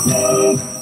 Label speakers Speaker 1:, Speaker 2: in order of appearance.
Speaker 1: above.